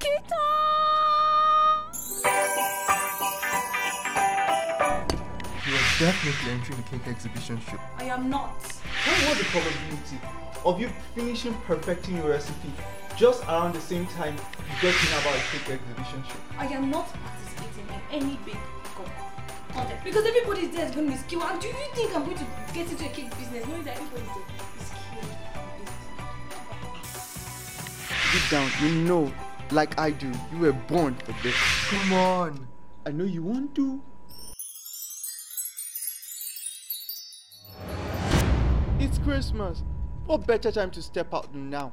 You are definitely entering the cake exhibition show. I am not. What was the probability of you finishing perfecting your recipe just around the same time you got to know about a cake exhibition show? I am not participating in any big contest because everybody there is going to be skilled. And do you think I'm going to get into a cake business knowing that everybody there is skilled? Deep down, you know, like I do, you were born for this. Come on. I know you want to. It's Christmas. What better time to step out than now?